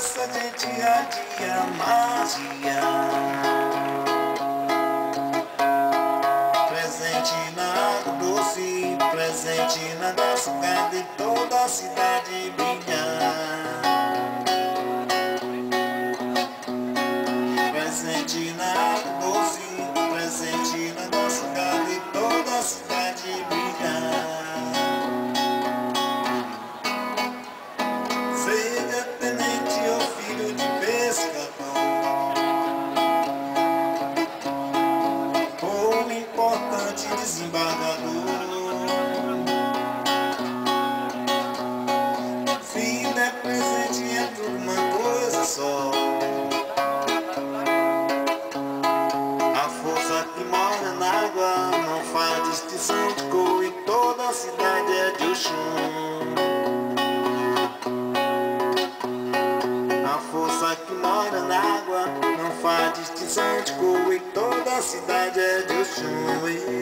festa de dia a dia, magia. Presente na água doce, presente na nossa carne. Desembargador. Vida é presente é tudo uma coisa só. A força que mora na água não faz distinção de cor e toda a cidade é de Oxum. A força que mora na água não faz distinção de cor e toda a cidade é de Oxum.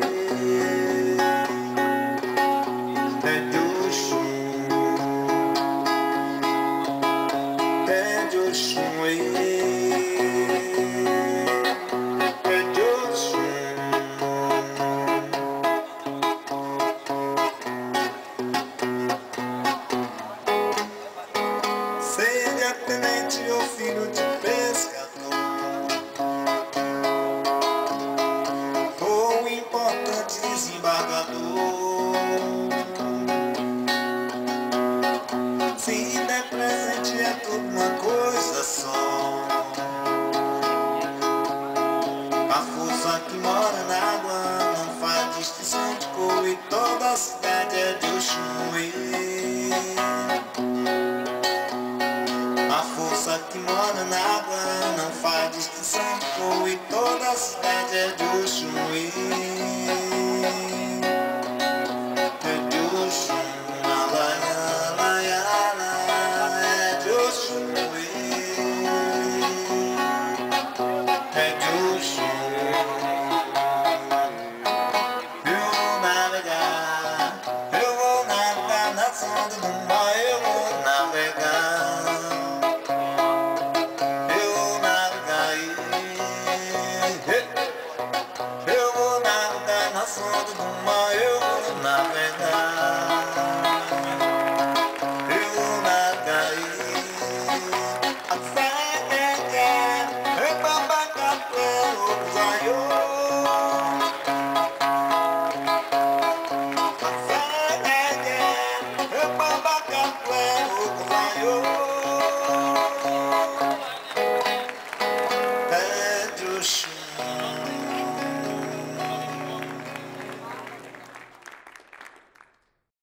Desembargador. Se der presente é tudo uma coisa só. A força que mora na água não faz distinção de cor E toda a cidade é de Oxum a força que mora na água não faz distinção de cor e toda a cidade Sonda do mar Eu vou navegar